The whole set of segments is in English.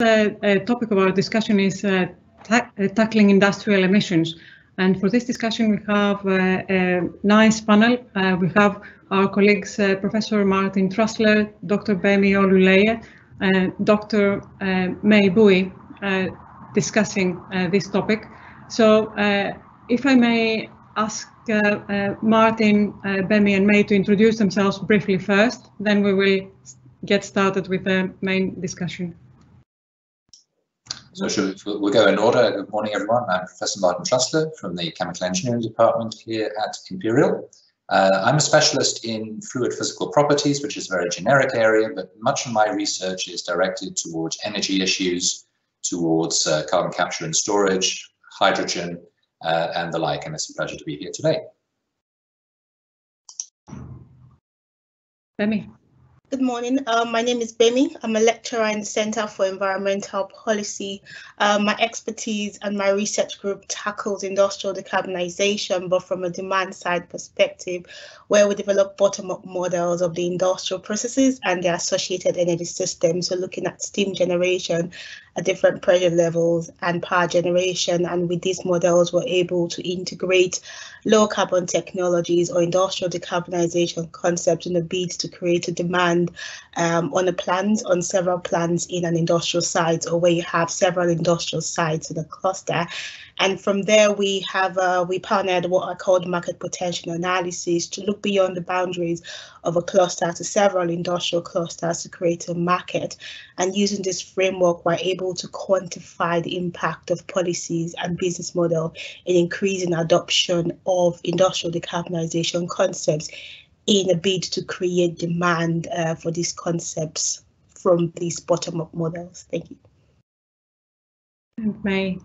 uh, topic of our discussion is uh, ta uh, tackling industrial emissions. And for this discussion, we have uh, a nice panel. Uh, we have our colleagues, uh, Professor Martin Trusler, Dr. Bemi Oluleye, and Dr. Mai Bui, discussing this topic. So if I may ask Martin, Bemi and Mai to introduce themselves briefly first, then we will get started with the main discussion. So should, we'll go in order. Good morning, everyone. I'm Professor Martin Trusler from the Chemical Engineering Department here at Imperial. Uh, I'm a specialist in fluid physical properties, which is a very generic area, but much of my research is directed towards energy issues, towards uh, carbon capture and storage, hydrogen, uh, and the like, and it's a pleasure to be here today. Bemi. Good morning. Uh, my name is Bemi. I'm a lecturer in the Center for Environmental Policy. Uh, my expertise and my research group tackles industrial decarbonization, but from a demand side perspective, where we develop bottom-up models of the industrial processes and their associated energy systems. So looking at steam generation at different pressure levels and power generation. And with these models, we're able to integrate low carbon technologies or industrial decarbonization concepts in a bid to create a demand um, on a plant, on several plants in an industrial site or where you have several industrial sites in a cluster. And from there, we have uh, we partnered what I called market potential analysis to look beyond the boundaries of a cluster to several industrial clusters to create a market. And using this framework, we're able to quantify the impact of policies and business model in increasing adoption of industrial decarbonization concepts in a bid to create demand uh, for these concepts from these bottom-up models. Thank you. Mai.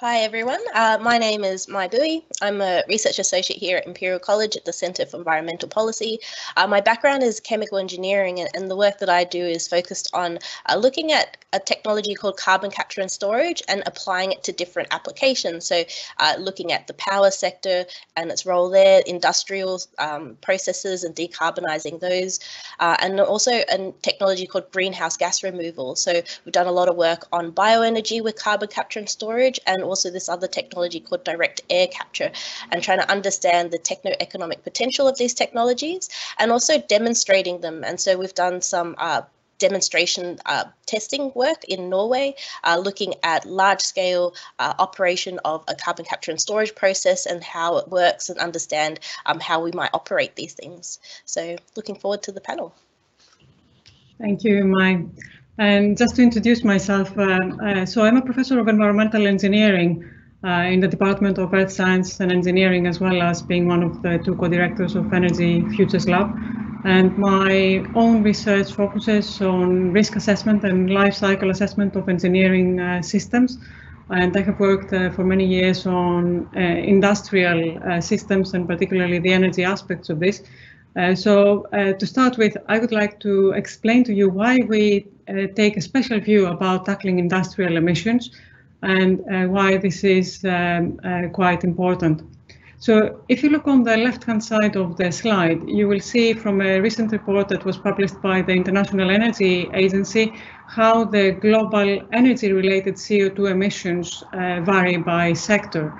Hi everyone, uh, my name is Mai Bui. I'm a research associate here at Imperial College at the Centre for Environmental Policy. Uh, my background is chemical engineering and, and, the work that I do is focused on uh, looking at a technology called carbon capture and storage and applying it to different applications. So uh, looking at the power sector and its role there, industrial um, processes and decarbonising those, uh, and also a technology called greenhouse gas removal. So we've done a lot of work on bioenergy with carbon capture and storage and also this other technology called direct air capture and trying to understand the techno-economic potential of these technologies and also demonstrating them. And so we've done some uh, demonstration uh, testing work in Norway, uh, looking at large scale uh, operation of a carbon capture and storage process and how it works and understand um, how we might operate these things. So looking forward to the panel. Thank you, Mai. And just to introduce myself, uh, uh, so I'm a professor of environmental engineering uh, in the Department of Earth Science and Engineering, as well as being one of the two co-directors of Energy Futures Lab. And my own research focuses on risk assessment and life cycle assessment of engineering uh, systems. And I have worked uh, for many years on uh, industrial systems and particularly the energy aspects of this. Uh, so uh, to start with, I would like to explain to you why we uh, take a special view about tackling industrial emissions and uh, why this is um, uh, quite important. So if you look on the left-hand side of the slide, you will see from a recent report that was published by the International Energy Agency how the global energy-related CO2 emissions vary by sector.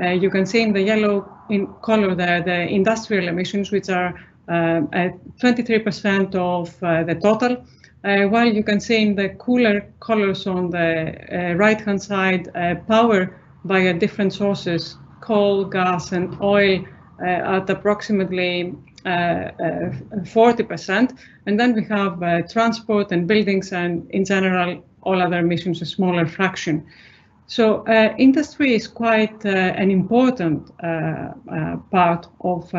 you can see in the yellow in color there the industrial emissions, which are 23% uh, of uh, the total. Uh, while you can see in the cooler colors on the right-hand side, power via different sources, coal, gas, and oil at approximately 40%. And then we have transport and buildings and in general, all other emissions, a smaller fraction. So uh, industry is quite uh, an important uh, part of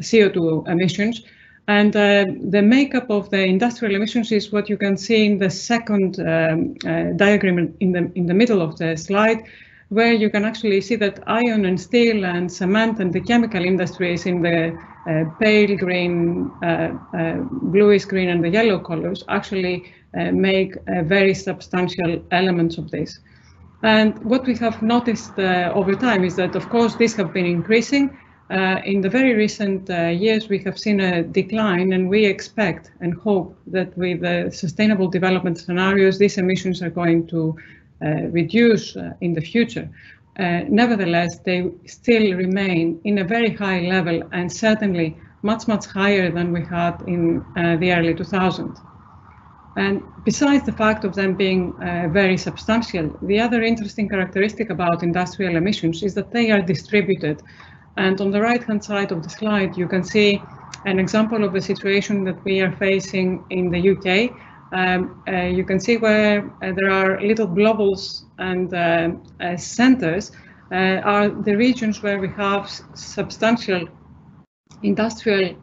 CO2 emissions. And the makeup of the industrial emissions is what you can see in the second um, diagram in the, in the middle of the slide, where you can actually see that iron and steel and cement and the chemical industry is in the pale green, bluish green and the yellow colors actually uh, make uh, very substantial elements of this. And what we have noticed uh, over time is that, of course, these have been increasing, uh, in the very recent uh, years, we have seen a decline, and we expect and hope that with the sustainable development scenarios, these emissions are going to uh, reduce uh, in the future. Nevertheless, they still remain in a very high level and certainly much, much higher than we had in the early 2000s. And besides the fact of them being very substantial, the other interesting characteristic about industrial emissions is that they are distributed. And on the right hand side of the slide, you can see an example of a situation that we are facing in the UK. Um, uh, you can see where uh, there are little globals and uh, uh, centers uh, are the regions where we have substantial industrial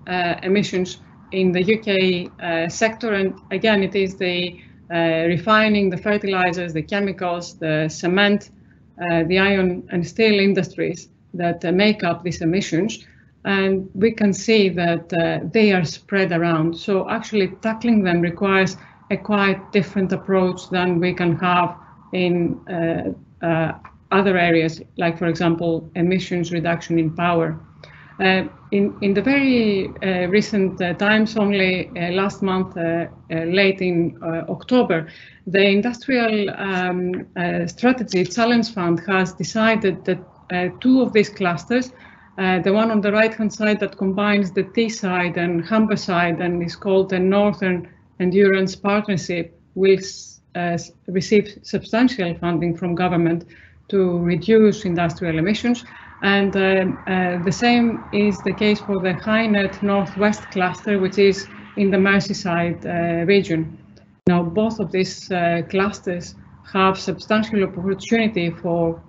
emissions in the UK sector. And again, it is the refining, the fertilizers, the chemicals, the cement, the iron and steel industries that uh, make up these emissions. And we can see that uh, they are spread around. So actually tackling them requires a quite different approach than we can have in uh, other areas, like for example, emissions reduction in power. Uh, in, in the very uh, recent uh, times, only last month, late in October, the Industrial um, Strategy Challenge Fund has decided that uh, two of these clusters. Uh, the one on the right hand side that combines the Teesside and Humberside and is called the Northern Endurance Partnership will uh, receive substantial funding from government to reduce industrial emissions. And uh, uh, the same is the case for the HyNet Northwest cluster, which is in the Merseyside uh, region. Now, both of these clusters have substantial opportunity for uh,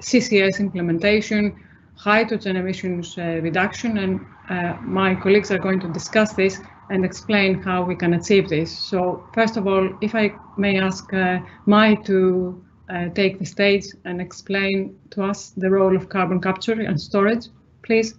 CCS implementation, hydrogen emissions uh, reduction, and uh, my colleagues are going to discuss this and explain how we can achieve this. So first of all, if I may ask uh, Mai to uh, take the stage and explain to us the role of carbon capture and storage, please.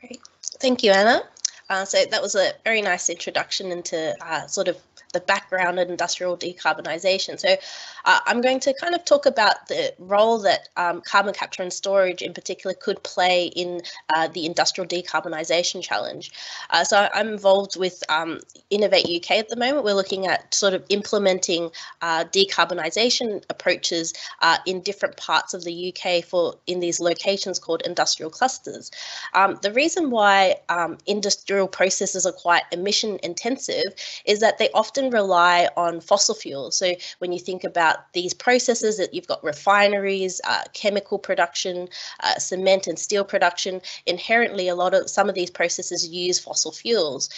Great, thank you, Anna. Uh, so that was a very nice introduction into sort of the background in industrial decarbonisation. So uh, I'm going to kind of talk about the role that um, carbon capture and storage in particular could play in uh, the industrial decarbonisation challenge. Uh, so I'm involved with um, Innovate UK at the moment. We're looking at sort of implementing uh, decarbonisation approaches uh, in different parts of the UK for in these locations called industrial clusters. Um, the reason why um, industrial processes are quite emission intensive is that they often rely on fossil fuels. So when you think about these processes that you've got refineries, uh, chemical production, uh, cement and steel production. Inherently, a lot of some of these processes use fossil fuels.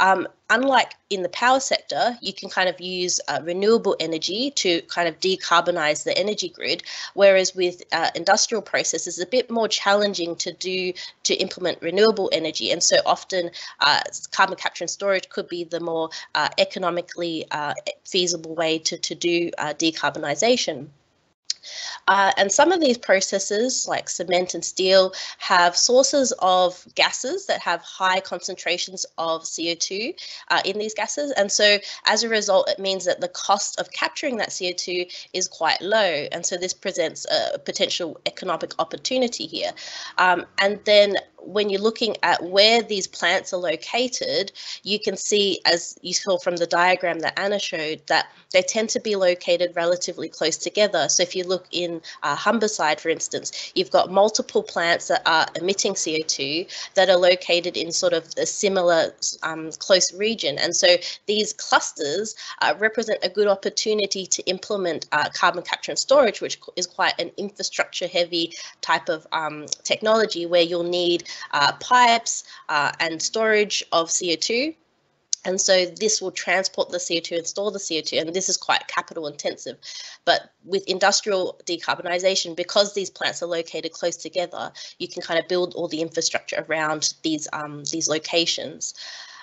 Um, unlike in the power sector, you can kind of use uh, renewable energy to kind of decarbonize the energy grid, whereas with uh, industrial processes, it's a bit more challenging to do to implement renewable energy, and so often uh, carbon capture and storage could be the more uh, economically uh, feasible way to to do uh, decarbonisation. Uh, and some of these processes, like cement and steel, have sources of gases that have high concentrations of CO2 uh, in these gases. And so as a result, it means that the cost of capturing that CO2 is quite low. And so this presents a potential economic opportunity here. Um, and then when you're looking at where these plants are located, you can see, as you saw from the diagram that Anna showed, that they tend to be located relatively close together. So if you look in uh, Humberside, for instance, you've got multiple plants that are emitting CO2 that are located in sort of a similar um, close region. And so these clusters uh, represent a good opportunity to implement uh, carbon capture and storage, which is quite an infrastructure heavy type of um, technology where you'll need uh, pipes uh, and storage of CO2. And so this will transport the CO2 and store the CO2, and this is quite capital intensive. But with industrial decarbonisation, because these plants are located close together, you can kind of build all the infrastructure around these um, these locations.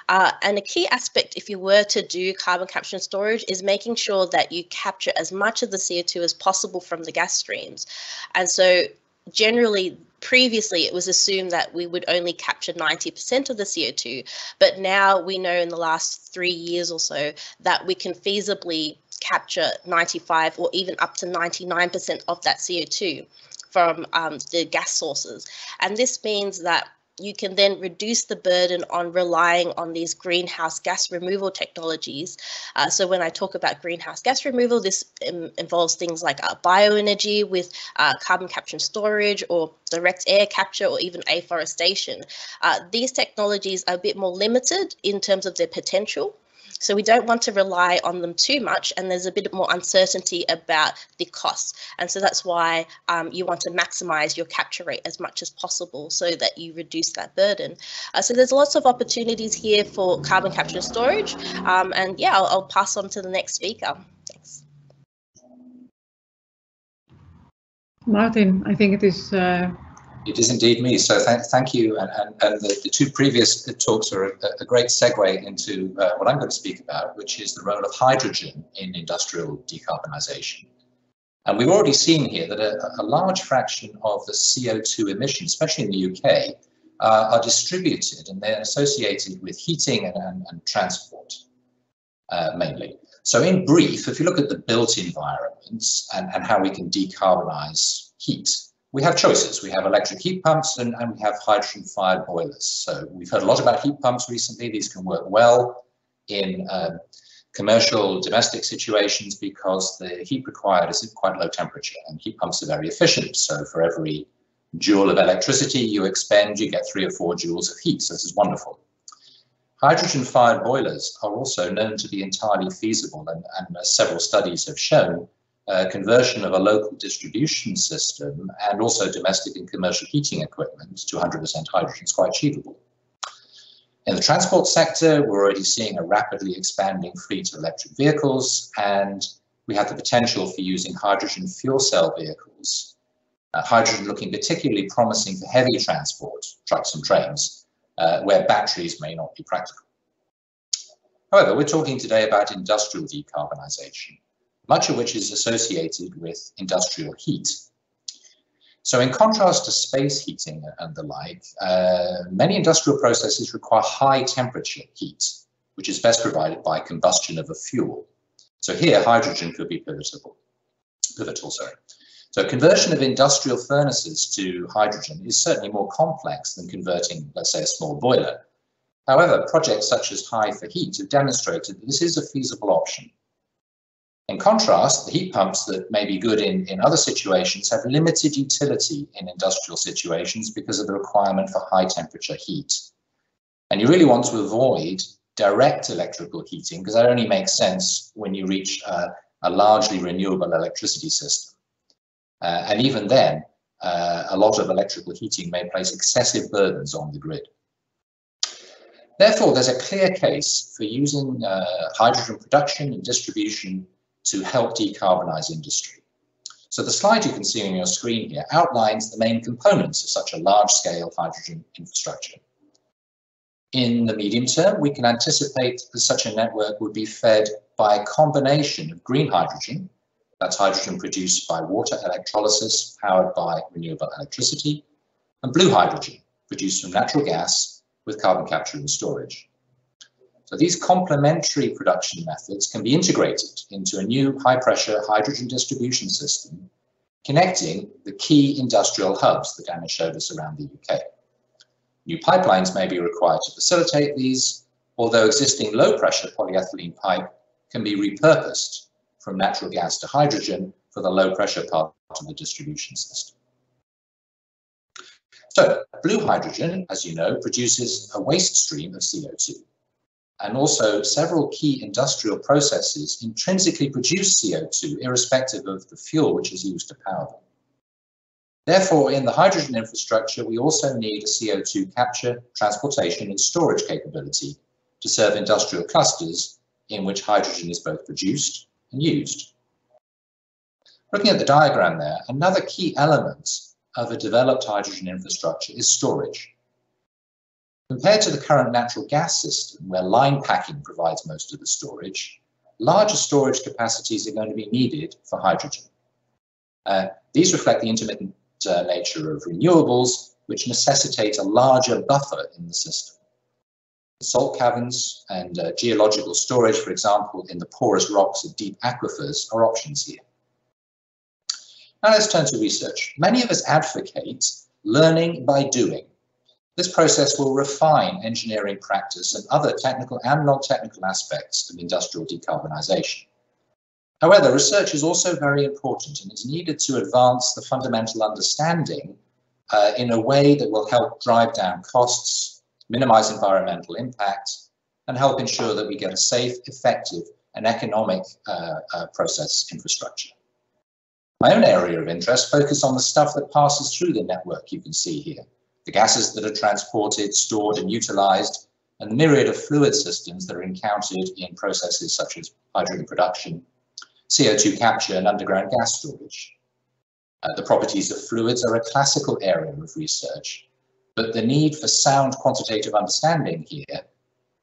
Uh, and a key aspect, if you were to do carbon capture and storage, is making sure that you capture as much of the CO2 as possible from the gas streams. And so generally previously it was assumed that we would only capture 90% of the CO2, but now we know in the last three years or so that we can feasibly capture 95 or even up to 99% of that CO2. from um, the gas sources. And this means that you can then reduce the burden on relying on these greenhouse gas removal technologies. Uh, so when I talk about greenhouse gas removal, this um, involves things like uh, bioenergy with uh, carbon capture and storage or direct air capture or even afforestation. Uh, these technologies are a bit more limited in terms of their potential. So we don't want to rely on them too much and there's a bit more uncertainty about the costs. And so that's why um, you want to maximize your capture rate as much as possible so that you reduce that burden. Uh, so there's lots of opportunities here for carbon capture and storage. Um, and yeah, I'll, I'll pass on to the next speaker. Thanks. Martin, I think it is uh, it is indeed me. So th thank you. And, and, and the, the, two previous talks are a, a great segue into uh, what I'm going to speak about, which is the role of hydrogen in industrial decarbonisation. And we've already seen here that a, a, large fraction of the CO2 emissions, especially in the UK, uh, are distributed and they're associated with heating and, and, and transport uh, mainly. So in brief, if you look at the built environments and, and how we can decarbonize heat, we have choices. We have electric heat pumps and, and we have hydrogen fired boilers. So we've heard a lot about heat pumps recently. These can work well in um, commercial domestic situations because the heat required is at quite low temperature and heat pumps are very efficient. So for every joule of electricity you expend, you get three or four joules of heat. So this is wonderful. Hydrogen fired boilers are also known to be entirely feasible and, and several studies have shown uh, conversion of a local distribution system and also domestic and commercial heating equipment to 100% hydrogen is quite achievable. In the transport sector, we're already seeing a rapidly expanding fleet of electric vehicles, and we have the potential for using hydrogen fuel cell vehicles. Uh, hydrogen looking particularly promising for heavy transport, trucks and trains, uh, where batteries may not be practical. However, we're talking today about industrial decarbonisation much of which is associated with industrial heat. So in contrast to space heating and the like, uh, many industrial processes require high temperature heat, which is best provided by combustion of a fuel. So here, hydrogen could be pivotal. pivotal sorry. So conversion of industrial furnaces to hydrogen is certainly more complex than converting, let's say, a small boiler. However, projects such as Hy4Heat have demonstrated that this is a feasible option in contrast, the heat pumps that may be good in, in other situations have limited utility in industrial situations because of the requirement for high temperature heat. And you really want to avoid direct electrical heating because that only makes sense when you reach a, largely renewable electricity system. Uh, and even then, uh, a lot of electrical heating may place excessive burdens on the grid. Therefore, there's a clear case for using uh, hydrogen production and distribution to help decarbonize industry. So the slide you can see on your screen here outlines the main components of such a large-scale hydrogen infrastructure. In the medium term, we can anticipate that such a network would be fed by a combination of green hydrogen, that's hydrogen produced by water electrolysis powered by renewable electricity, and blue hydrogen produced from natural gas with carbon capture and storage. So these complementary production methods can be integrated into a new high-pressure hydrogen distribution system connecting the key industrial hubs that Anna showed us around the UK. New pipelines may be required to facilitate these, although existing low-pressure polyethylene pipe can be repurposed from natural gas to hydrogen for the low-pressure part of the distribution system. So, blue hydrogen, as you know, produces a waste stream of CO2 and also several key industrial processes intrinsically produce CO2 irrespective of the fuel which is used to power them. Therefore, in the hydrogen infrastructure, we also need a CO2 capture, transportation and storage capability to serve industrial clusters in which hydrogen is both produced and used. Looking at the diagram there, another key element of a developed hydrogen infrastructure is storage. Compared to the current natural gas system, where line packing provides most of the storage, larger storage capacities are going to be needed for hydrogen. Uh, these reflect the intermittent uh, nature of renewables, which necessitate a larger buffer in the system. Salt caverns and uh, geological storage, for example, in the porous rocks of deep aquifers are options here. Now let's turn to research. Many of us advocate learning by doing. This process will refine engineering practice and other technical and non-technical aspects of industrial decarbonisation. However, research is also very important and is needed to advance the fundamental understanding uh, in a way that will help drive down costs, minimize environmental impact, and help ensure that we get a safe, effective, and economic uh, uh, process infrastructure. My own area of interest focuses on the stuff that passes through the network you can see here, the gases that are transported, stored, and utilized, and the myriad of fluid systems that are encountered in processes such as hydrogen production, CO2 capture, and underground gas storage. Uh, the properties of fluids are a classical area of research, but the need for sound quantitative understanding here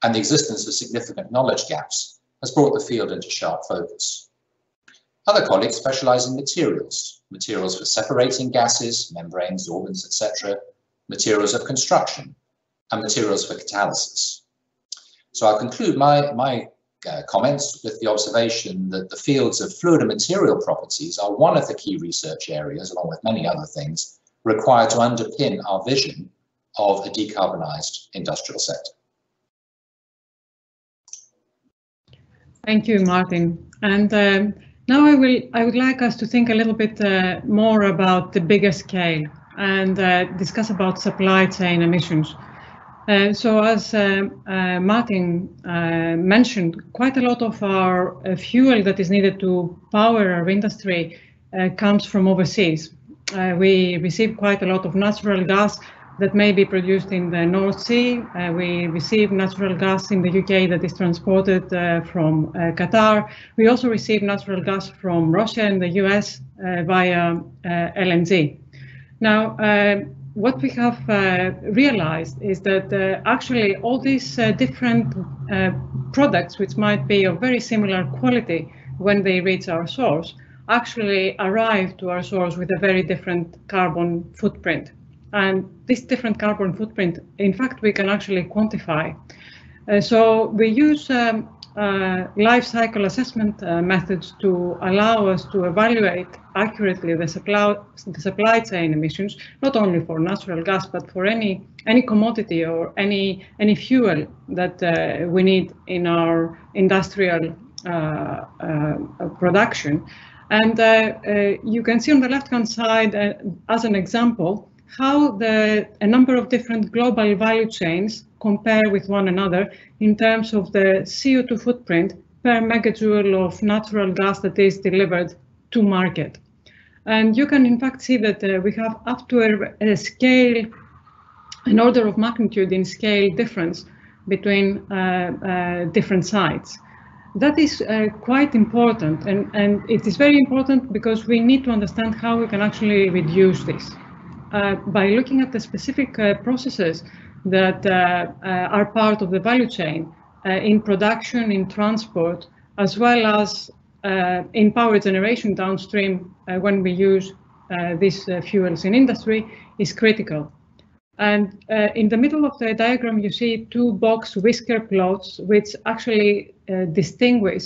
and the existence of significant knowledge gaps has brought the field into sharp focus. Other colleagues specialize in materials, materials for separating gases, membranes, organs, etc., materials of construction, and materials for catalysis. So I'll conclude my, my uh, comments with the observation that the fields of fluid and material properties are one of the key research areas, along with many other things, required to underpin our vision of a decarbonised industrial sector. Thank you, Martin. And um, now I will I would like us to think a little bit uh, more about the bigger scale and uh, discuss about supply chain emissions. Uh, so as uh, uh, Martin uh, mentioned, quite a lot of our uh, fuel that is needed to power our industry uh, comes from overseas. we receive quite a lot of natural gas that may be produced in the North Sea. we receive natural gas in the UK that is transported from Qatar. We also receive natural gas from Russia and the US via LNG. Now, what we have uh, realized is that uh, actually all these uh, different uh, products, which might be of very similar quality when they reach our source, actually arrive to our source with a very different carbon footprint. And this different carbon footprint, in fact, we can actually quantify. Uh, so we use um, uh, life cycle assessment uh, methods to allow us to evaluate accurately the supply, the supply chain emissions, not only for natural gas, but for any any commodity or any any fuel that uh, we need in our industrial uh, uh, production. And uh, you can see on the left-hand side, as an example, how the a number of different global value chains compare with one another in terms of the CO2 footprint per megajoule of natural gas that is delivered to market. And you can in fact see that uh, we have up to a, a, scale, an order of magnitude in scale difference between uh, uh, different sites. That is uh, quite important and, and it is very important because we need to understand how we can actually reduce this. Uh, by looking at the specific uh, processes that uh, are part of the value chain in production, in transport, as well as in power generation downstream when we use these fuels in industry is critical. And uh, in the middle of the diagram, you see two box whisker plots, which actually uh, distinguish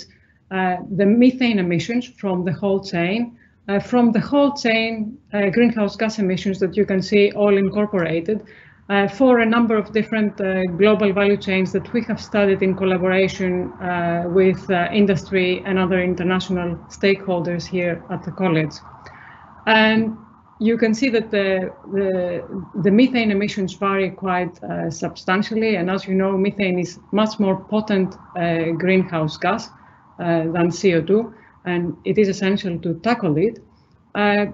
uh, the methane emissions from the whole chain uh, from the whole chain uh, greenhouse gas emissions that you can see all incorporated uh, for a number of different uh, global value chains that we have studied in collaboration uh, with uh, industry and other international stakeholders here at the college. And you can see that the, the, the methane emissions vary quite substantially. And as you know, methane is much more potent greenhouse gas than CO2 and it is essential to tackle it. Uh,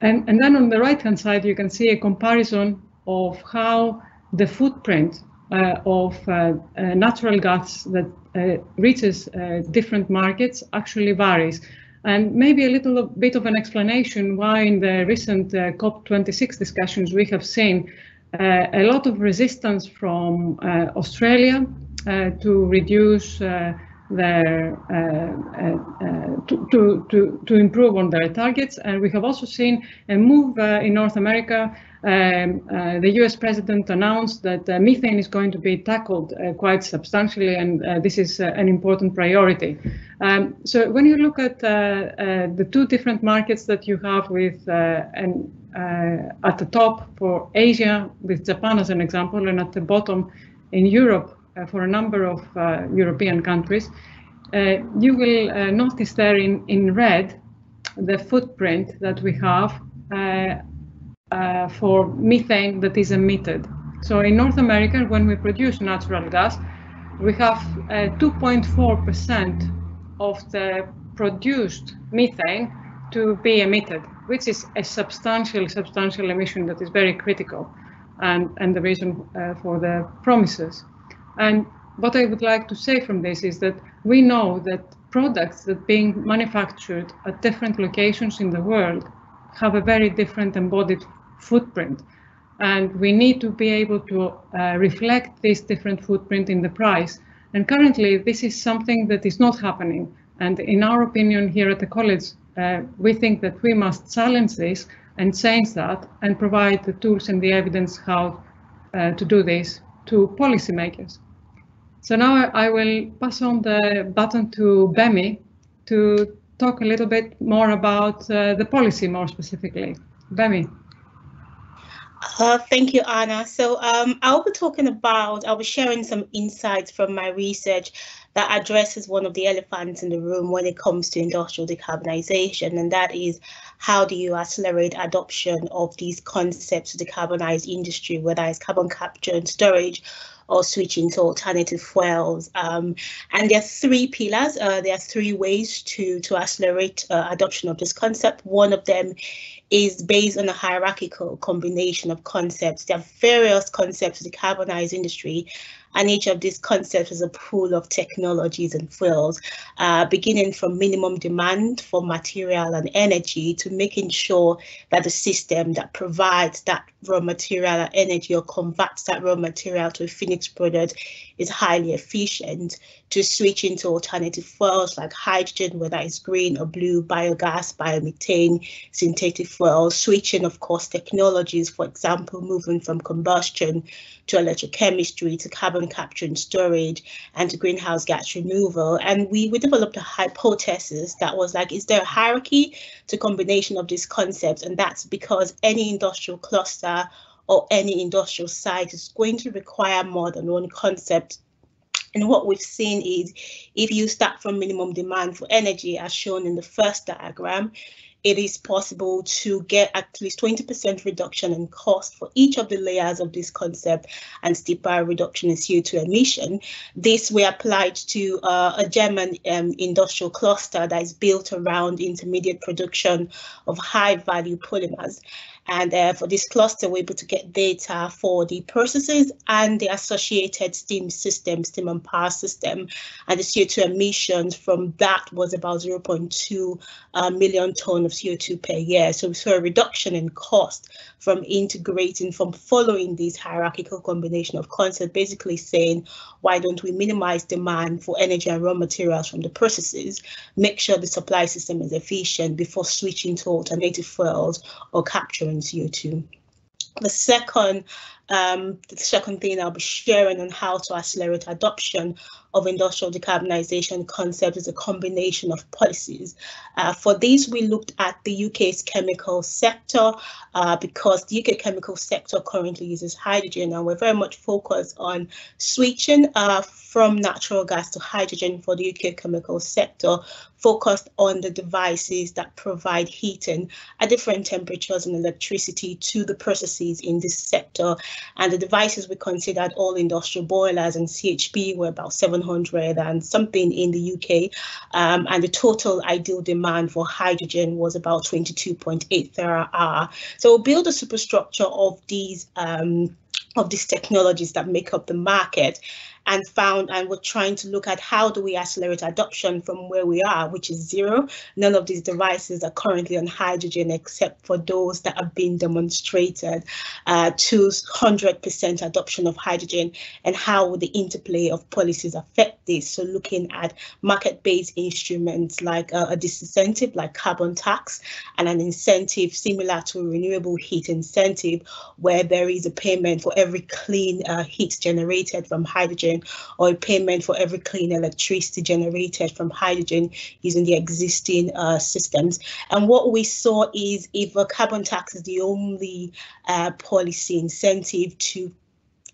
and, and then on the right hand side, you can see a comparison of how the footprint uh, of uh, uh natural gas that uh, reaches uh, different markets actually varies. And maybe a little bit of an explanation why in the recent COP26 discussions we have seen a lot of resistance from Australia to reduce their uh, uh, to, to, to improve on their targets. And we have also seen a move in North America. Um, the US president announced that methane is going to be tackled quite substantially, and this is an important priority. Um, so when you look at uh, uh, the two different markets that you have with uh, and uh, at the top for Asia with Japan as an example and at the bottom in Europe uh, for a number of uh, European countries, you will notice there in, in red the footprint that we have for methane that is emitted. So in North America, when we produce natural gas, we have 2.4% of the produced methane to be emitted, which is a substantial, substantial emission that is very critical and, and the reason uh, for the promises. And what I would like to say from this is that we know that products that being manufactured at different locations in the world have a very different embodied footprint. And we need to be able to uh, reflect this different footprint in the price. And currently, this is something that is not happening. And in our opinion here at the college, uh, we think that we must challenge this and change that and provide the tools and the evidence how uh, to do this to policymakers. So now I will pass on the baton to Bemi to talk a little bit more about uh, the policy more specifically. Bemi. Uh, thank you, Anna. So um, I'll be talking about, I'll be sharing some insights from my research that addresses one of the elephants in the room when it comes to industrial decarbonization, and that is how do you accelerate adoption of these concepts to decarbonize industry, whether it's carbon capture and storage or switching to alternative fuels. Um, and there are three pillars. Uh, there are three ways to, to accelerate uh, adoption of this concept. One of them is based on a hierarchical combination of concepts. There are various concepts to decarbonize industry, and each of these concepts is a pool of technologies and fuels, uh, beginning from minimum demand for material and energy to making sure that the system that provides that raw material and energy or converts that raw material to a finished product is highly efficient to switch into alternative fuels like hydrogen, whether it's green or blue, biogas, biomethane, synthetic fuels, switching, of course, technologies, for example, moving from combustion to electrochemistry to carbon capture and storage and to greenhouse gas removal. And we, we developed a hypothesis that was like, is there a hierarchy to combination of these concepts? And that's because any industrial cluster or any industrial site is going to require more than one concept and what we've seen is if you start from minimum demand for energy, as shown in the first diagram, it is possible to get at least 20% reduction in cost for each of the layers of this concept and steeper reduction in CO2 emission. This we applied to uh, a German um, industrial cluster that is built around intermediate production of high value polymers. And uh, for this cluster, we're able to get data for the processes and the associated steam system, steam and power system. And the CO2 emissions from that was about 0.2 uh, million ton of CO2 per year. So we saw a reduction in cost from integrating, from following this hierarchical combination of concepts, basically saying, why don't we minimize demand for energy and raw materials from the processes, make sure the supply system is efficient before switching to alternative fuels or capturing CO2. The second um, the second thing I'll be sharing on how to accelerate adoption of industrial decarbonization concept is a combination of policies. Uh, for this, we looked at the UK's chemical sector uh, because the UK chemical sector currently uses hydrogen and we're very much focused on switching uh, from natural gas to hydrogen for the UK chemical sector, focused on the devices that provide heating at different temperatures and electricity to the processes in this sector. And the devices we considered all industrial boilers and CHP were about 700 and something in the UK. Um, and the total ideal demand for hydrogen was about 22.8 terawatt hour. So build a superstructure of these um, of these technologies that make up the market and found and we're trying to look at how do we accelerate adoption from where we are, which is zero. None of these devices are currently on hydrogen except for those that have been demonstrated uh, to 100% adoption of hydrogen and how would the interplay of policies affect this. So looking at market-based instruments like uh, a disincentive like carbon tax and an incentive similar to a renewable heat incentive where there is a payment for every clean uh, heat generated from hydrogen hydrogen or a payment for every clean electricity generated from hydrogen using the existing uh, systems. And what we saw is if a carbon tax is the only uh, policy incentive to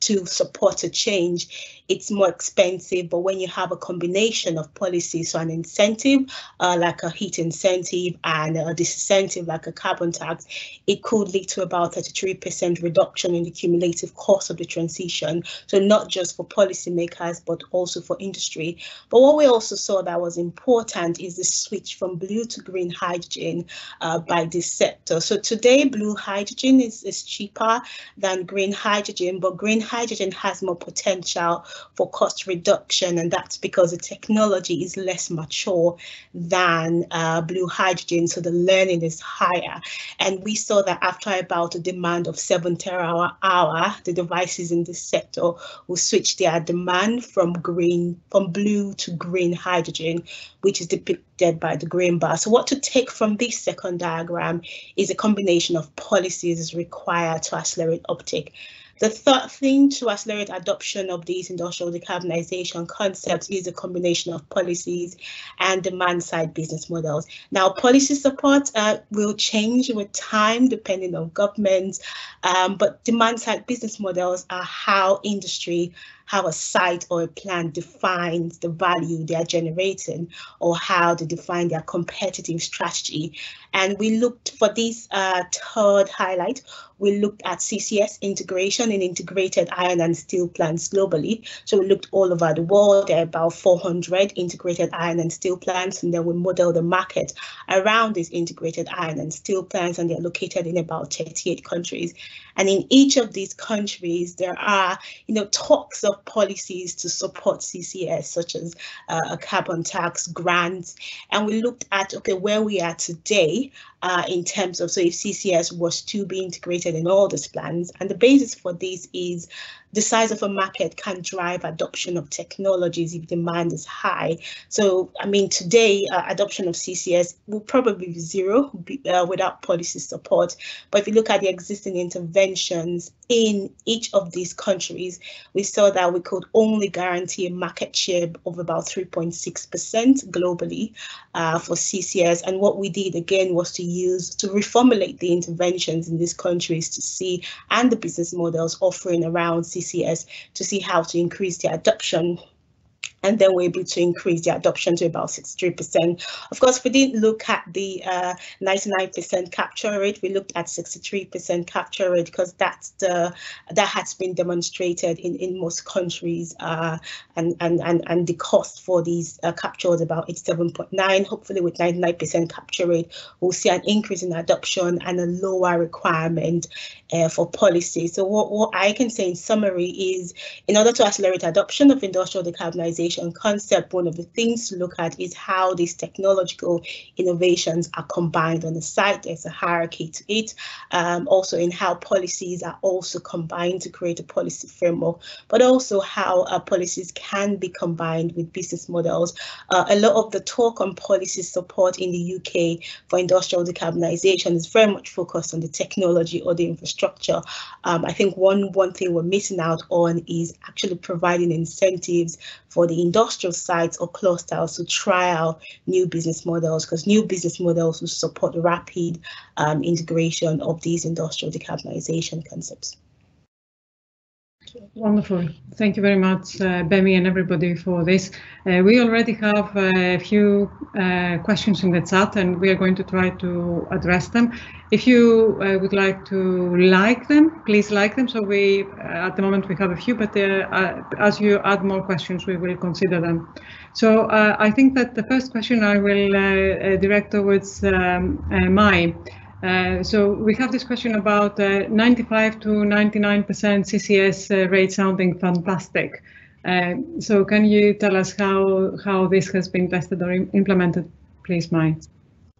to support a change, it's more expensive. But when you have a combination of policies, so an incentive uh, like a heat incentive and a disincentive like a carbon tax, it could lead to about 33% reduction in the cumulative cost of the transition. So not just for policymakers, but also for industry. But what we also saw that was important is the switch from blue to green hydrogen uh, by this sector. So today, blue hydrogen is, is cheaper than green hydrogen, but green hydrogen has more potential for cost reduction, and that's because the technology is less mature than uh, blue hydrogen, so the learning is higher. And we saw that after about a demand of seven terawatt hour, the devices in this sector will switch their demand from green, from blue to green hydrogen, which is depicted by the green bar. So what to take from this second diagram is a combination of policies required to accelerate uptake. The third thing to accelerate adoption of these industrial decarbonization concepts is a combination of policies and demand side business models. Now, policy support uh, will change with time depending on governments, um, but demand side business models are how industry how a site or a plant defines the value they are generating or how they define their competitive strategy. And we looked for this uh, third highlight, we looked at CCS integration in integrated iron and steel plants globally. So we looked all over the world, there are about 400 integrated iron and steel plants, and then we model the market around these integrated iron and steel plants, and they're located in about 38 countries. And in each of these countries, there are, you know, talks of policies to support CCS, such as uh, a carbon tax, grants. And we looked at, okay, where we are today uh, in terms of, so if CCS was to be integrated in all these plans, and the basis for this is the size of a market can drive adoption of technologies if demand is high. So, I mean, today, uh, adoption of CCS will probably be zero uh, without policy support. But if you look at the existing interventions in each of these countries, we saw that we could only guarantee a market share of about 3.6% globally uh, for CCS. And what we did again was to use to reformulate the interventions in these countries to see and the business models offering around CCS to see how to increase the adoption and then we're able to increase the adoption to about 63%. Of course, we didn't look at the 99% uh, capture rate. We looked at 63% capture rate because that's the that has been demonstrated in in most countries, uh, and and and and the cost for these uh, capture about 87.9. Hopefully, with 99% capture rate, we'll see an increase in adoption and a lower requirement uh, for policy. So what what I can say in summary is, in order to accelerate adoption of industrial decarbonization concept, one of the things to look at is how these technological innovations are combined on the site. There's a hierarchy to it. Um, also in how policies are also combined to create a policy framework, but also how uh, policies can be combined with business models. Uh, a lot of the talk on policy support in the UK for industrial decarbonization is very much focused on the technology or the infrastructure. Um, I think one, one thing we're missing out on is actually providing incentives for the industrial sites or clusters to try out new business models because new business models will support rapid um, integration of these industrial decarbonization concepts. Wonderful. Thank you very much, uh, Bemi and everybody for this. Uh, we already have a few uh, questions in the chat and we are going to try to address them. If you uh, would like to like them, please like them. So we, uh, at the moment we have a few, but uh, as you add more questions, we will consider them. So I think that the first question I will direct towards um, Mai. Uh, so we have this question about uh, 95 to 99% CCS uh, rate sounding fantastic. Uh, so can you tell us how how this has been tested or implemented, please, Mai?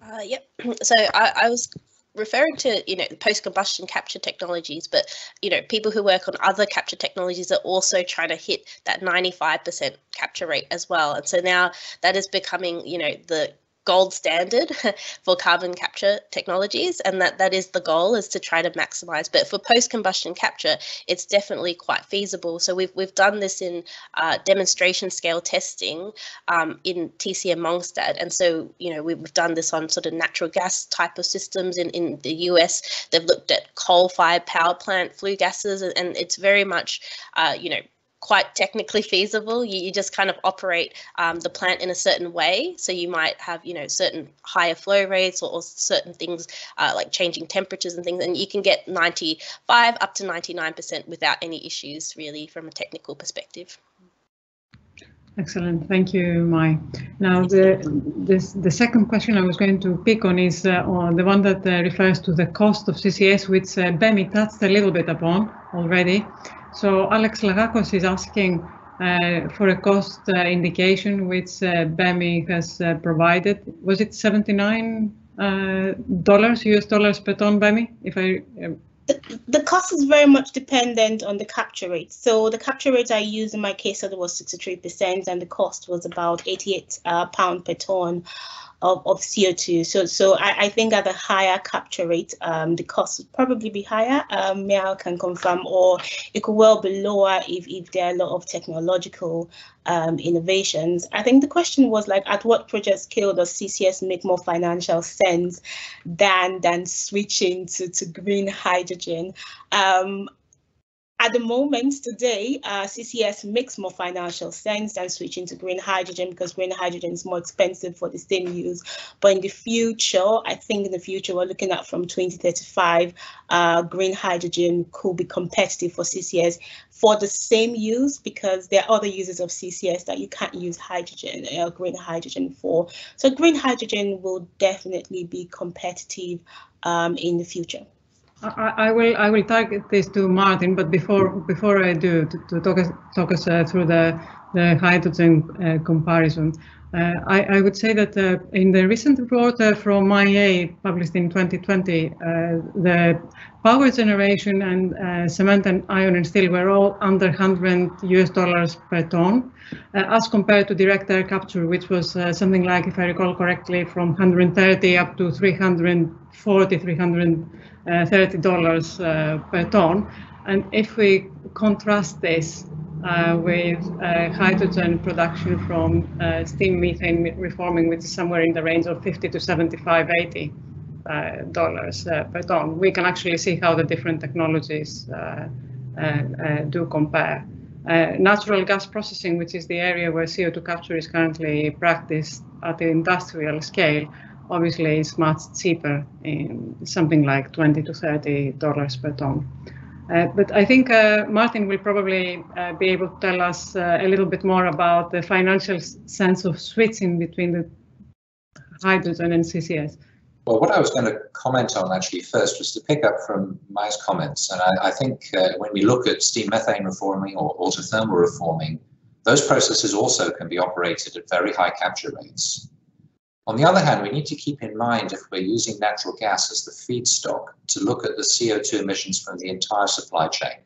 Uh, yep. So I, I was referring to you know post combustion capture technologies but you know people who work on other capture technologies are also trying to hit that 95% capture rate as well and so now that is becoming you know the gold standard for carbon capture technologies and that that is the goal is to try to maximize. But for post combustion capture it's definitely quite feasible. So we've we've done this in uh, demonstration scale testing um, in TCM Mongstad. And so you know we've done this on sort of natural gas type of systems in in the US they've looked at coal fired power plant flue gases and, it's very much uh, you know quite technically feasible. You, you just kind of operate um, the plant in a certain way. So you might have, you know, certain higher flow rates or, or certain things uh, like changing temperatures and things, and you can get 95 up to 99% without any issues really from a technical perspective. Excellent, thank you, Mai. Now, the this, the second question I was going to pick on is uh, the one that uh, refers to the cost of CCS, which uh, Gbemi touched a little bit upon already. So Alex Lagakos is asking uh, for a cost uh, indication which uh, Gbemi has provided. Was it 79 uh, dollars, US dollars per ton, Gbemi? If I the, the cost is very much dependent on the capture rate. So the capture rate I used in my case study was 63% and the cost was about 88 uh, pound per ton of, of CO2. So so I, I think at a higher capture rate, um, the cost would probably be higher. Um, Mai can confirm, or it could well be lower if, if there are a lot of technological um, innovations. I think the question was like, at what project scale does CCS make more financial sense than than switching to, to green hydrogen? Um, at the moment today, uh, CCS makes more financial sense than switching to green hydrogen because green hydrogen is more expensive for the same use. But in the future, I think in the future, we're looking at from 2035, uh, green hydrogen could be competitive for CCS for the same use because there are other uses of CCS that you can't use hydrogen, or green hydrogen for. So green hydrogen will definitely be competitive um, in the future. I, I, will I will target this to Martin, but before before I do to, to talk us talk us uh, through the the hydrogen uh, comparison, uh, I, I, would say that uh, in the recent report uh, from IEA published in 2020, uh, the power generation and cement and iron and steel were all under 100 US dollars per ton, as compared to direct air capture, which was something like, if I recall correctly, from 130 up to 340, 300. $30 uh, per ton. And if we contrast this uh, with uh, hydrogen production from uh, steam methane reforming, which is somewhere in the range of 50 to 75, 80 uh, dollars uh, per ton, we can actually see how the different technologies do compare. natural gas processing, which is the area where CO2 capture is currently practiced at the industrial scale, obviously it's much cheaper, in something like 20 to 30 dollars per ton. Uh, but I think uh, Martin will probably uh, be able to tell us uh, a little bit more about the financial sense of switching between the hydrogen and CCS. Well, what I was going to comment on actually first was to pick up from Mai's comments. And I, I think uh, when we look at steam methane reforming or autothermal reforming, those processes also can be operated at very high capture rates. On the other hand, we need to keep in mind if we're using natural gas as the feedstock to look at the CO2 emissions from the entire supply chain.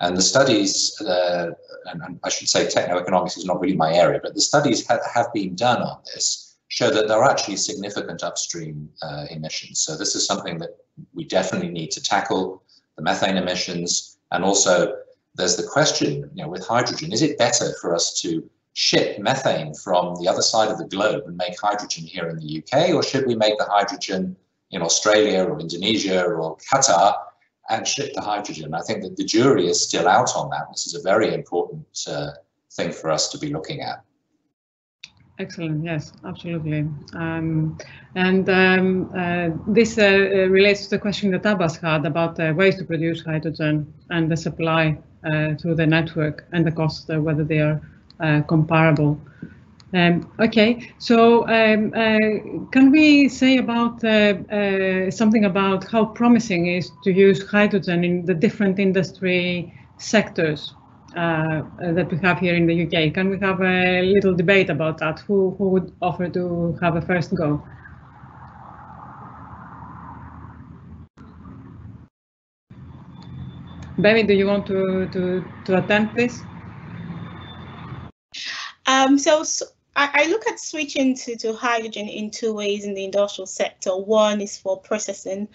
And the studies, uh, and, I should say techno-economics is not really my area, but the studies have, have been done on this show that there are actually significant upstream uh, emissions. So this is something that we definitely need to tackle, the methane emissions, and also there's the question, you know, with hydrogen, is it better for us to ship methane from the other side of the globe and make hydrogen here in the UK, or should we make the hydrogen in Australia or Indonesia or Qatar and ship the hydrogen? I think that the jury is still out on that. This is a very important uh, thing for us to be looking at. Excellent. Yes, absolutely. Um, and um, uh, this uh, relates to the question that Abbas had about uh, ways to produce hydrogen and the supply uh, through the network and the cost, uh, whether they are comparable. Um, okay, so um, uh, can we say about uh, uh, something about how promising is to use hydrogen in the different industry sectors uh, that we have here in the UK? Can we have a little debate about that? Who, who would offer to have a first go? Gbemi, do you want to, to, to attempt this? Um, so, so I, I look at switching to, to hydrogen in two ways in the industrial sector. One is for processing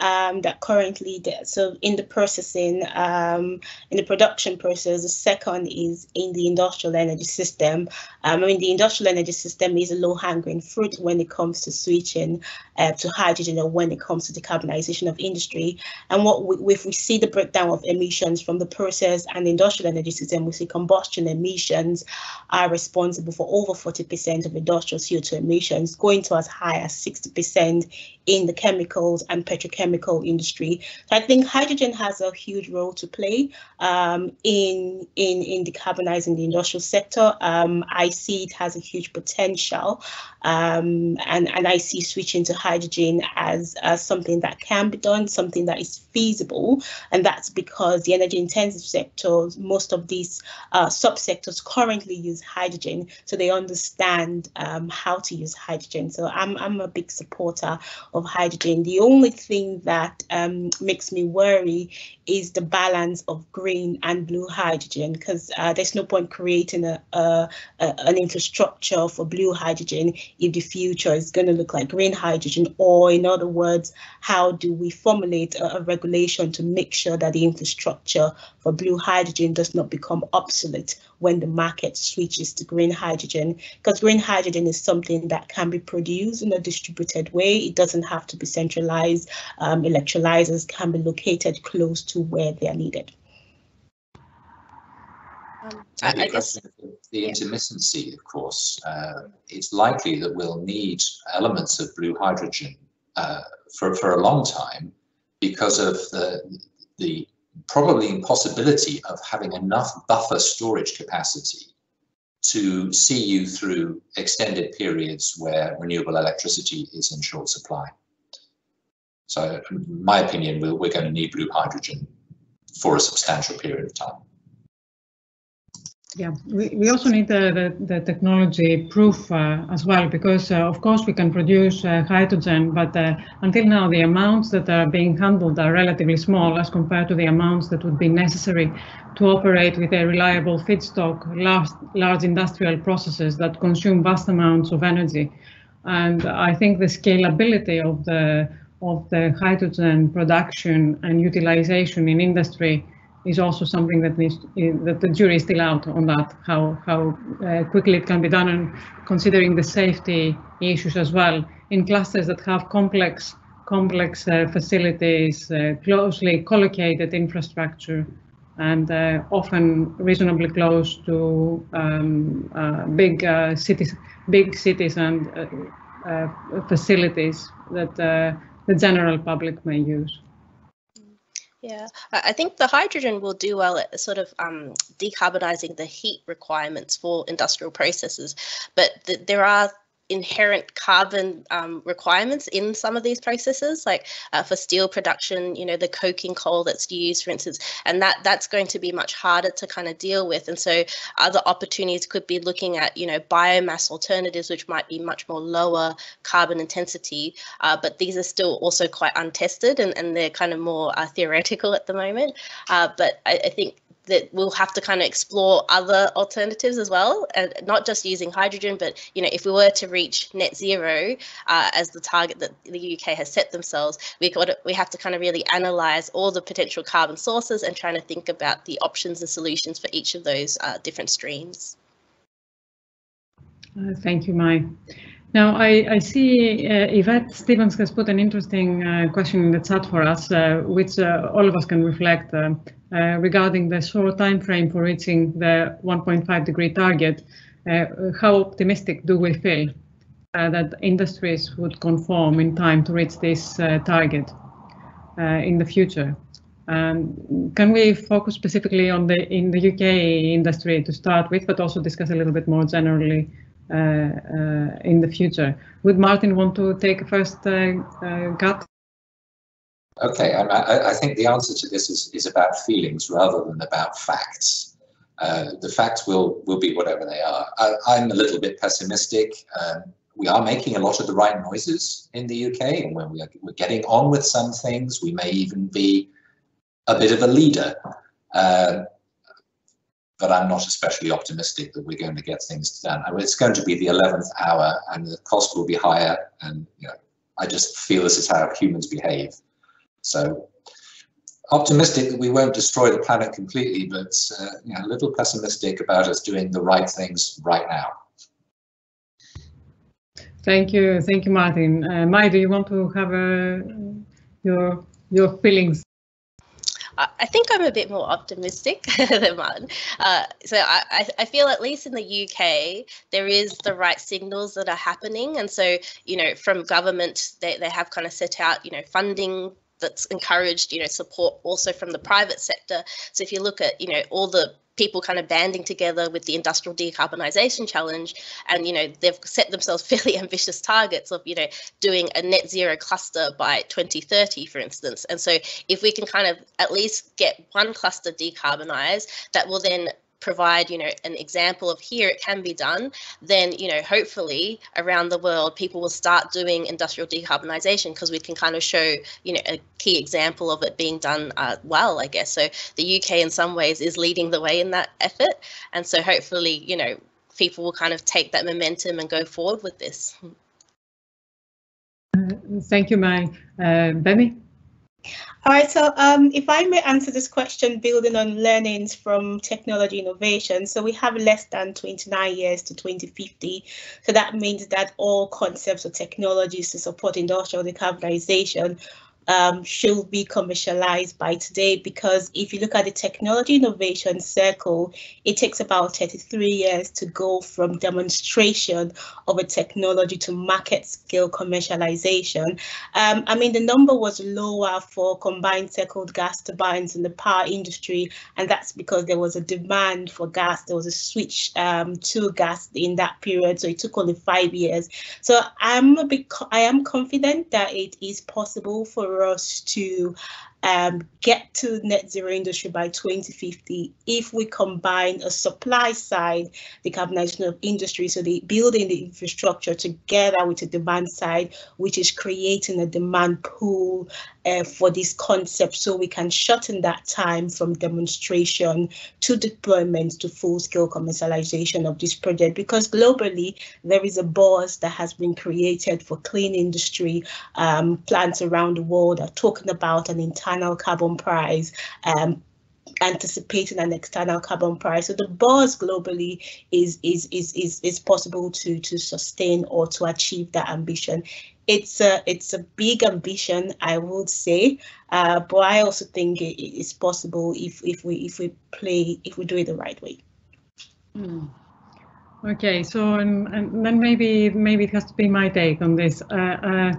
um, that currently. So in the processing, um, in the production process, the second is in the industrial energy system. Um, I mean, the industrial energy system is a low-hanging fruit when it comes to switching uh, to hydrogen or when it comes to decarbonization of industry. And what we, if we see the breakdown of emissions from the process and industrial energy system, we see combustion emissions are responsible for over 40% of industrial CO2 emissions, going to as high as 60% in the chemicals and petrochemical industry. So I think hydrogen has a huge role to play um, in, in, in decarbonizing the industrial sector. Um, I see it has a huge potential um, and, and I see switching to hydrogen as, as something that can be done, something that is feasible. And that's because the energy intensive sectors, most of these uh, subsectors currently use hydrogen, so they understand um, how to use hydrogen. So I'm, I'm a big supporter of hydrogen. The only thing that um, makes me worry is the balance of green and blue hydrogen, because uh, there's no point creating a, a, a, an infrastructure for blue hydrogen if the future is going to look like green hydrogen, or in other words, how do we formulate a, a regulation to make sure that the infrastructure for blue hydrogen does not become obsolete when the market switches to green hydrogen because green hydrogen is something that can be produced in a distributed way. It doesn't have to be centralized. Um, electrolyzers can be located close to where they are needed. Um, I, I guess the intermittency, of course, uh, it's likely that we'll need elements of blue hydrogen uh, for, for a long time because of the, the probably impossibility of having enough buffer storage capacity to see you through extended periods where renewable electricity is in short supply. So in my opinion, we're, going to need blue hydrogen for a substantial period of time. Yeah, we, we also need the, the, the technology proof uh, as well, because uh, of course we can produce uh, hydrogen, but uh, until now the amounts that are being handled are relatively small as compared to the amounts that would be necessary to operate with a reliable feedstock, large, large industrial processes that consume vast amounts of energy. And I think the scalability of the, of the hydrogen production and utilization in industry is also something that needs that the jury is still out on that how how uh, quickly it can be done and considering the safety issues as well. In clusters that have complex complex uh, facilities uh, closely collocated infrastructure and often reasonably close to um, uh, big uh, cities big cities and facilities that the general public may use. Yeah, I think the hydrogen will do well at sort of um, decarbonizing the heat requirements for industrial processes, but th there are inherent carbon um, requirements in some of these processes, like uh, for steel production, you know, the coking coal that's used, for instance, and that that's going to be much harder to kind of deal with. And so other opportunities could be looking at, you know, biomass alternatives, which might be much more lower carbon intensity, uh, but these are still also quite untested and, and they're kind of more uh, theoretical at the moment. Uh, but I, I think that we'll have to kind of explore other alternatives as well, and not just using hydrogen, but you know, if we were to reach net zero uh, as the target that the UK has set themselves, we got we have to kind of really analyze all the potential carbon sources and trying to think about the options and solutions for each of those uh, different streams. Uh, thank you, Mai. Now, I, I see uh, Yvette Stevens has put an interesting uh, question in the chat for us, uh, which uh, all of us can reflect uh, regarding the short time frame for reaching the 1.5 degree target. how optimistic do we feel that industries would conform in time to reach this target in the future? Um, can we focus specifically on the in the UK industry to start with, but also discuss a little bit more generally uh, uh, in the future. Would Martin want to take a first uh, cut? Okay, I, I, think the answer to this is, is about feelings rather than about facts. Uh, the facts will will be whatever they are. I, am a little bit pessimistic. Um, we are making a lot of the right noises in the UK, and when we are, we're getting on with some things, we may even be a bit of a leader. Uh, but I'm not especially optimistic that we're going to get things done. I mean, it's going to be the 11th hour and the cost will be higher. And you know, I just feel this is how humans behave. So optimistic that we won't destroy the planet completely, but uh, you know, a little pessimistic about us doing the right things right now. Thank you, thank you, Martin. Uh, Mai, do you want to have uh, your your feelings? I think I'm a bit more optimistic than Martin. Uh, so I, I feel at least in the UK, there is the right signals that are happening. And so, you know, from government, they, they have kind of set out, you know, funding that's encouraged, you know, support also from the private sector. So if you look at, you know, all the people kind of banding together with the industrial decarbonisation challenge and you know they've set themselves fairly ambitious targets of you know doing a net zero cluster by 2030 for instance and so if we can kind of at least get one cluster decarbonised that will then provide you know an example of here it can be done then you know hopefully around the world people will start doing industrial decarbonisation because we can kind of show you know a key example of it being done uh, well i guess so the uk in some ways is leading the way in that effort and so hopefully you know people will kind of take that momentum and go forward with this uh, thank you Mai. Uh, all right, so um, if I may answer this question, building on learnings from technology innovation. So we have less than 29 years to 2050. So that means that all concepts of technologies to support industrial decarbonization um, should be commercialized by today because if you look at the technology innovation circle, it takes about 33 years to go from demonstration of a technology to market scale commercialization. Um, I mean, the number was lower for combined cycled gas turbines in the power industry, and that's because there was a demand for gas. There was a switch um, to gas in that period, so it took only five years. So I'm a bit, I am confident that it is possible for for us to um, get to net zero industry by 2050 if we combine a supply side decarbonization of industry, so the building the infrastructure together with the demand side, which is creating a demand pool uh, for this concept so we can shorten that time from demonstration to deployment to full-scale commercialization of this project. Because globally there is a buzz that has been created for clean industry um, plants around the world are talking about an internal carbon price um, anticipating an external carbon price. So the buzz globally is is is is is possible to to sustain or to achieve that ambition it's a it's a big ambition, I would say, uh, but I also think it, it's possible if if we if we play if we do it the right way. Mm. Okay, so and, and then maybe maybe it has to be my take on this. Uh, uh,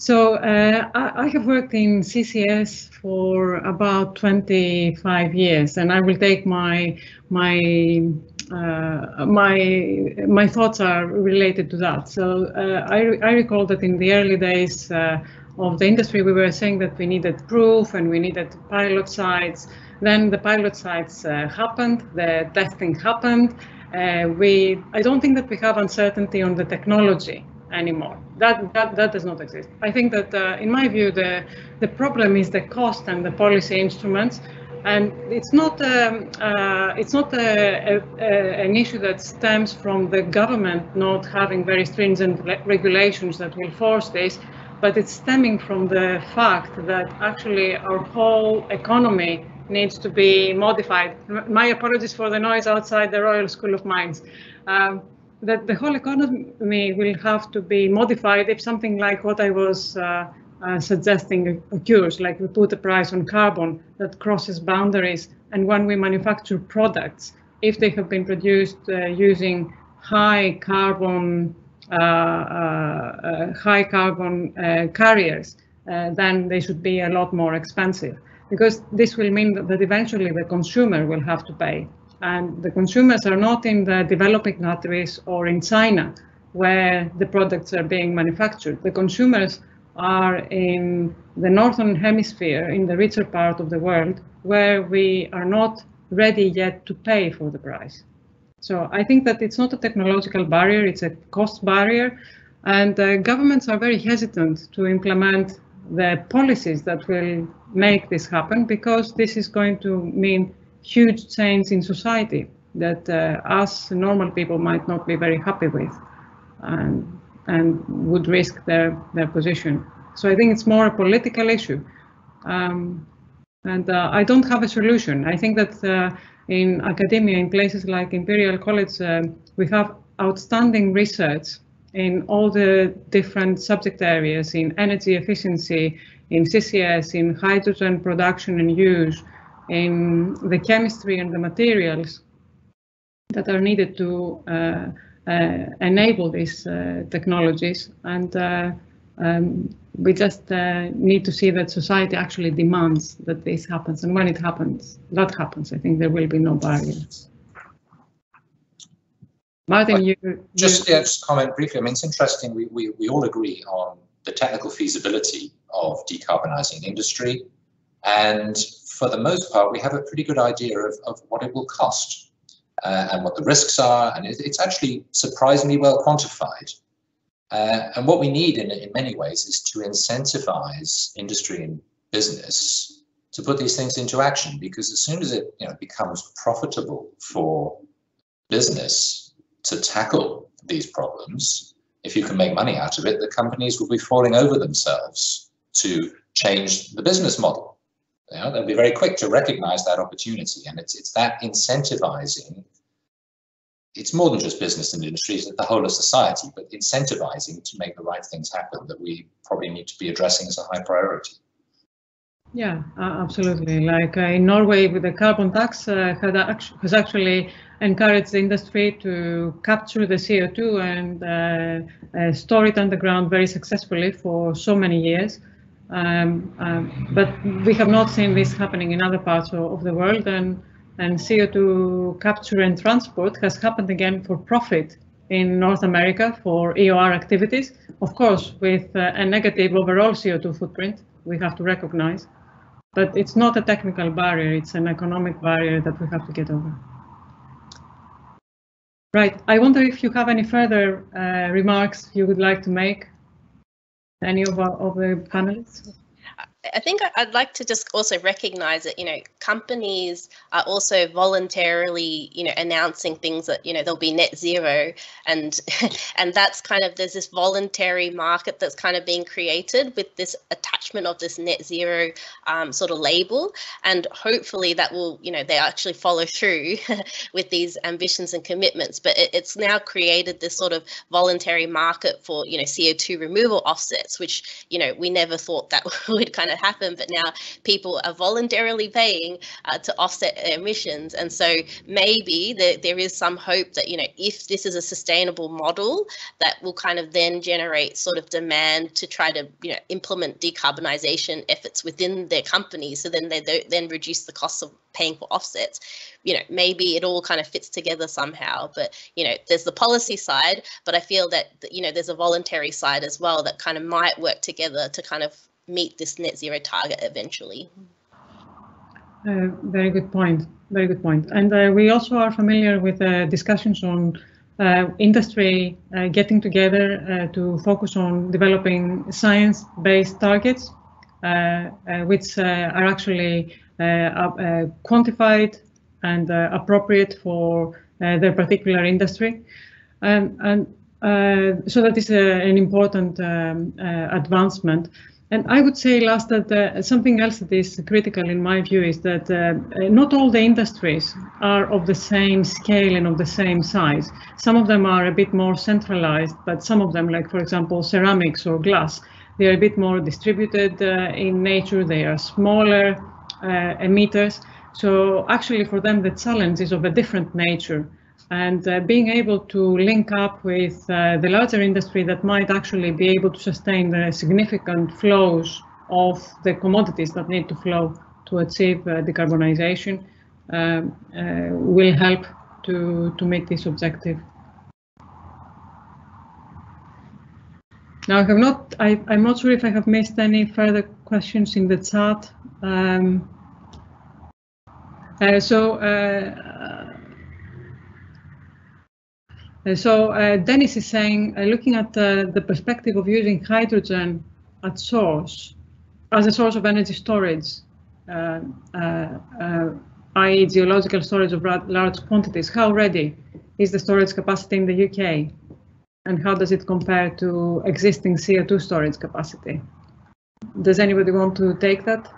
so uh, I, I, have worked in CCS for about 25 years, and I will take my my uh, my my thoughts are related to that. So uh, I, I recall that in the early days uh, of the industry, we were saying that we needed proof and we needed pilot sites. Then the pilot sites uh, happened, the testing happened. Uh, we I don't think that we have uncertainty on the technology anymore. That that that does not exist. I think that uh, in my view the the problem is the cost and the policy instruments and it's not um, uh, it's not a, a, a, an issue that stems from the government not having very stringent regulations that will force this, but it's stemming from the fact that actually our whole economy needs to be modified. My apologies for the noise outside the Royal School of Mines. Um, that the whole economy will have to be modified if something like what I was uh, uh, suggesting occurs, like we put a price on carbon that crosses boundaries, and when we manufacture products, if they have been produced uh, using high carbon uh, uh, uh high carbon carriers, then they should be a lot more expensive because this will mean that eventually the consumer will have to pay. And the consumers are not in the developing countries or in China where the products are being manufactured. The consumers are in the northern hemisphere, in the richer part of the world, where we are not ready yet to pay for the price. So I think that it's not a technological barrier, it's a cost barrier. And uh, governments are very hesitant to implement the policies that will make this happen because this is going to mean huge change in society. that uh, us normal people might not be very happy with and, and would risk their, their position. So I think it's more a political issue. Um, and uh, I don't have a solution. I think that uh, in academia, in places like Imperial College, uh, we have outstanding research in all the different subject areas in energy efficiency, in CCS, in hydrogen production and use, in the chemistry and the materials that are needed to uh, uh, enable these uh, technologies. And uh, um, we just uh, need to see that society actually demands that this happens. And when it happens, that happens, I think there will be no barriers. Martin, you just you... yeah, just comment briefly. I mean, it's interesting. We, we we all agree on the technical feasibility of decarbonising industry, and for the most part, we have a pretty good idea of, of what it will cost uh, and what the risks are, and it, it's actually surprisingly well quantified. Uh, and what we need in, in many ways is to incentivize industry and business to put these things into action because as soon as it you know, becomes profitable for business to tackle these problems, if you can make money out of it, the companies will be falling over themselves to change the business model. They'll be very quick to recognize that opportunity. And it's, it's that incentivizing. It's more than just business and industry, it's the whole of society, but incentivizing to make the right things happen that we probably need to be addressing as a high priority. Yeah, uh, absolutely. Like uh, in Norway, with the carbon tax, uh, has actually encouraged the industry to capture the CO2 and uh, uh, store it underground very successfully for so many years. Um, um, but we have not seen this happening in other parts of, of, the world, and, and CO2 capture and transport has happened again for profit in North America for EOR activities, of course, with uh, a negative overall CO2 footprint, we have to recognize. But it's not a technical barrier, it's an economic barrier that we have to get over. Right, I wonder if you have any further uh, remarks you would like to make, any of, our, other panelists? I think I'd like to just also recognize that, you know, companies are also voluntarily, you know, announcing things that, you know, there'll be net zero and and that's kind of there's this voluntary market that's kind of being created with this attachment of this net zero um, sort of label. And hopefully that will, you know, they actually follow through with these ambitions and commitments. But it, it's now created this sort of voluntary market for, you know, CO2 removal offsets, which, you know, we never thought that would kind happen, but now people are voluntarily paying uh, to offset emissions. And so maybe the, there is some hope that, you know, if this is a sustainable model, that will kind of then generate sort of demand to try to, you know, implement decarbonisation efforts within their companies. So then they then reduce the cost of paying for offsets you know maybe it all kind of fits together somehow but you know there's the policy side but i feel that you know there's a voluntary side as well that kind of might work together to kind of meet this net zero target eventually. Uh, very good point. Very good point. And uh, we also are familiar with uh, discussions on uh, industry uh, getting together uh, to focus on developing science-based targets, which are actually quantified and appropriate for their particular industry. Um, and so that is an important um, advancement. And I would say last that uh, something else that is critical in my view is that uh, not all the industries are of the same scale and of the same size. Some of them are a bit more centralized, but some of them, like for example, ceramics or glass, they are a bit more distributed uh, in nature. They are smaller uh, emitters. So actually for them, the challenge is of a different nature and uh, being able to link up with uh, the larger industry that might actually be able to sustain the significant flows of the commodities that need to flow to achieve uh, decarbonization um, uh, will help to, to meet this objective. Now I have not, I, am not sure if I have missed any further questions in the chat. Um, uh, so uh, uh, Uh, so uh, Dennis is saying, uh, looking at uh, the perspective of using hydrogen at source as a source of energy storage, uh, i.e. geological storage of large quantities, how ready is the storage capacity in the UK? And how does it compare to existing CO2 storage capacity? Does anybody want to take that?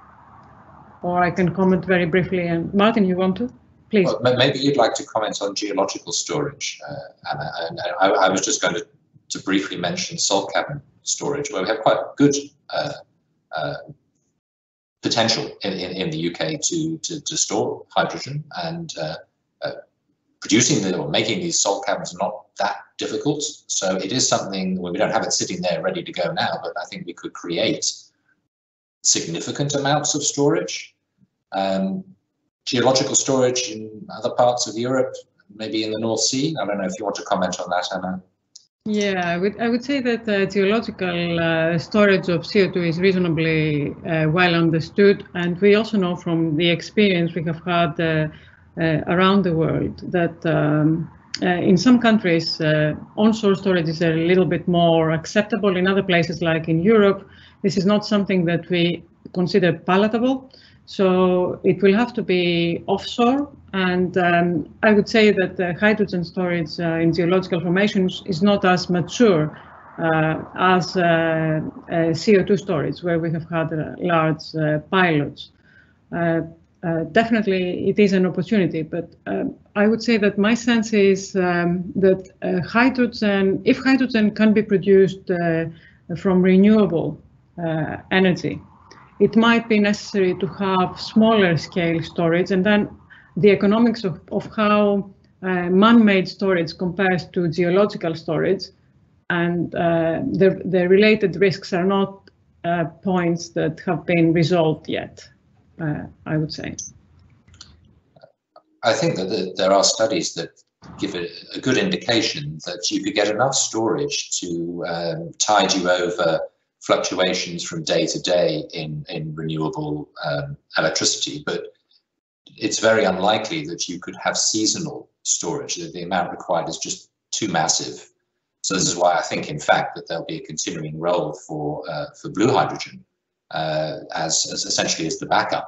Or I can comment very briefly. And Martin, you want to? Please. Well, maybe you'd like to comment on geological storage, uh, Anna. And I, I, was just going to, to briefly mention salt cavern storage, where we have quite good uh, uh, potential in, in, in, the UK to, to, to store hydrogen and uh, uh, producing the, or making these salt caverns not that difficult. So it is something where we don't have it sitting there ready to go now, but I think we could create significant amounts of storage. Um, geological storage in other parts of Europe, maybe in the North Sea. I don't know if you want to comment on that, Anna. Yeah, I would, I would say that uh, geological uh, storage of CO2 is reasonably uh, well understood. And we also know from the experience we have had uh, uh, around the world that um, uh, in some countries, onshore storage is a little bit more acceptable. In other places, like in Europe, this is not something that we consider palatable. So it will have to be offshore. And um, I would say that the hydrogen storage uh, in geological formations is not as mature uh, as uh, uh CO2 storage, where we have had uh, large uh, pilots. definitely, it is an opportunity, but um, I would say that my sense is um, that hydrogen, if hydrogen can be produced from renewable energy, it might be necessary to have smaller scale storage and then the economics of, of how uh, man-made storage compares to geological storage and uh, the, the related risks are not uh, points that have been resolved yet, uh, I would say. I think that there are studies that give a, a good indication that you could get enough storage to um, tide you over fluctuations from day to day in, in renewable um, electricity, but it's very unlikely that you could have seasonal storage. The, the amount required is just too massive. So this is why I think, in fact, that there'll be a continuing role for uh, for blue hydrogen uh, as, as essentially as the backup.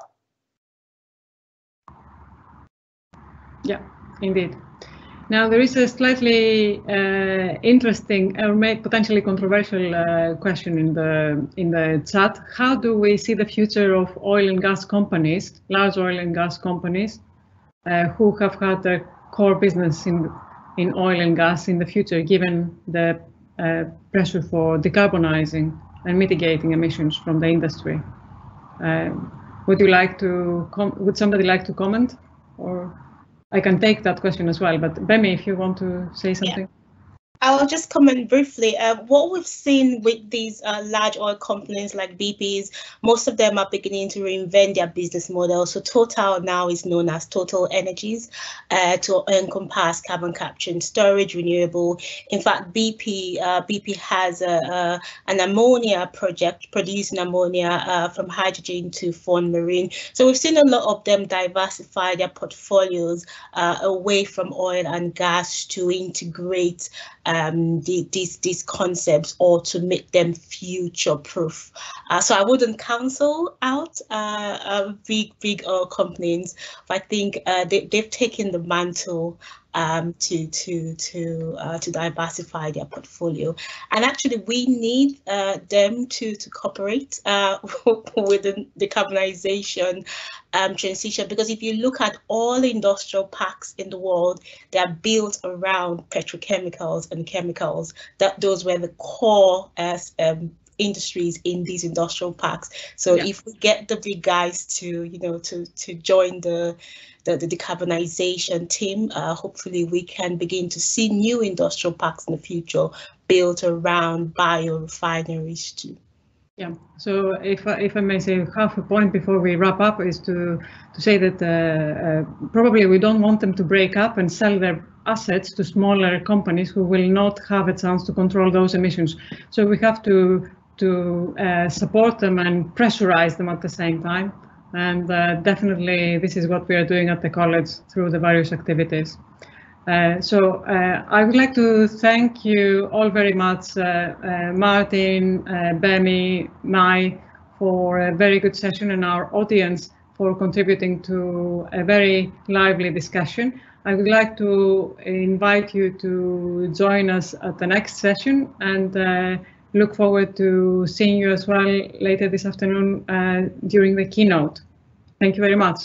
Yeah, indeed. Now there is a slightly uh, interesting or potentially controversial uh, question in the in the chat. How do we see the future of oil and gas companies, large oil and gas companies, uh, who have had their core business in in oil and gas in the future, given the uh, pressure for decarbonizing and mitigating emissions from the industry? Uh, would you like to? would somebody like to comment or? I can take that question as well, but Gbemi, if you want to say something. Yeah. I'll just comment briefly. Uh, what we've seen with these uh, large oil companies like BP's, most of them are beginning to reinvent their business model. So Total now is known as Total Energies uh, to encompass carbon capture and storage, renewable. In fact, BP uh, BP has a, a, an ammonia project producing ammonia uh, from hydrogen to form marine. So we've seen a lot of them diversify their portfolios uh, away from oil and gas to integrate um, the, these these concepts or to make them future proof. Uh, so I wouldn't cancel out uh, uh, big big oil companies, but I think uh, they, they've taken the mantle um, to to to uh, to diversify their portfolio. And actually, we need uh, them to to cooperate uh, with the decarbonization um, transition because if you look at all industrial parks in the world, they are built around petrochemicals and chemicals. That those were the core as um, industries in these industrial parks. So yeah. if we get the big guys to, you know, to to join the the, the decarbonization team, uh, hopefully we can begin to see new industrial parks in the future built around biorefineries too. Yeah, so if, if I may say half a point before we wrap up is to, to say that uh, uh, probably we don't want them to break up and sell their assets to smaller companies who will not have a chance to control those emissions. So we have to to uh, support them and pressurize them at the same time. And uh, definitely this is what we are doing at the college through the various activities. Uh, so uh, I would like to thank you all very much, uh, uh, Martin, Gbemi, Mai, for a very good session and our audience for contributing to a very lively discussion. I would like to invite you to join us at the next session and look forward to seeing you as well later this afternoon uh, during the keynote. Thank you very much.